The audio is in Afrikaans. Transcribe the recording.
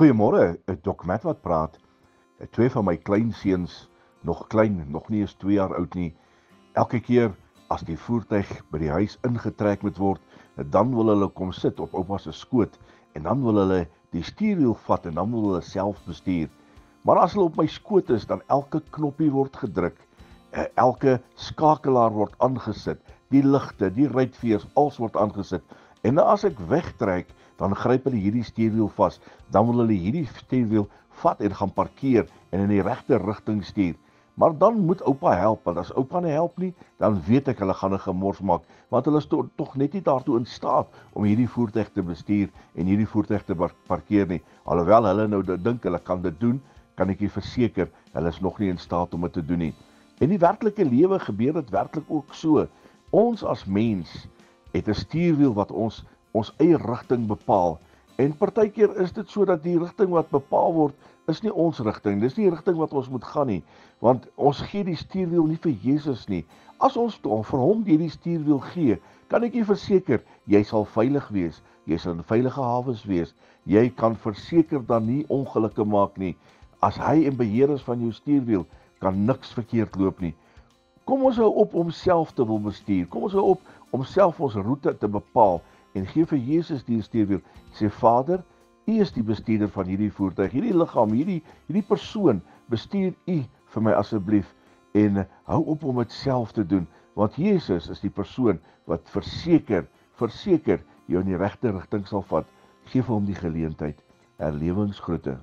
Goeiemôre, Dok Mat wat praat. Twee van my kleinseuns, nog klein, nog nie eens 2 jaar oud nie. Elke keer as die voertuig by die huis ingetrek moet word, dan wil hulle kom sit op oupa se skoot en dan wil hulle die stuurwiel vat en dan wil hulle self bestuur. Maar as hulle op my skoot is, dan elke knoppie word gedruk, eh, elke skakelaar word aangesit, die ligte, die ruitveers, alles word aangesit. En as ek wegtrek, dan gryp hulle hierdie stuurwiel vas, dan wil hulle hierdie stuurwiel vat en gaan parkeer en in die regte rigting stuur. Maar dan moet oupa help, want as oupa nie help nie, dan weet ek hulle gaan 'n gemors maak, want hulle is to tog net nie daartoe in staat om hierdie voertuig te bestuur en hierdie voertuig te parkeer nie. Alhoewel hulle nou dink hulle kan dit doen, kan ek julle verseker, hulle is nog nie in staat om dit te doen nie. En die werklike lewe gebeur dit werklik ook so. Ons as mens het 'n stuurwiel wat ons ons eie rigting bepaal. En partykeer is dit sodat die rigting wat bepaal word is nie ons rigting. Dis nie die rigting wat ons moet gaan nie, want ons gee die stuurwiel nie vir Jesus nie. As ons vir hom hierdie stuurwiel gee, kan ek jou verseker, jy sal veilig wees. Jy sal in veilige hawes wees. Jy kan verseker dan nie ongelukke maak nie. As hy in beheer is van jou stuurwiel, kan niks verkeerd loop nie. Kom ons hou op om self te wil bestuur. Kom ons hou op om self ons roete te bepaal en gee vir Jesus die stuurwiel. Sê Vader, U is die bestuurder van hierdie voertuig, hierdie liggaam, hierdie hierdie persoon. Bestuur U vir my asseblief en hou op om dit self te doen want Jesus is die persoon wat verseker, verseker jou in die regte rigting sal vat. Geef hom die geleentheid. Herlewingsgroete.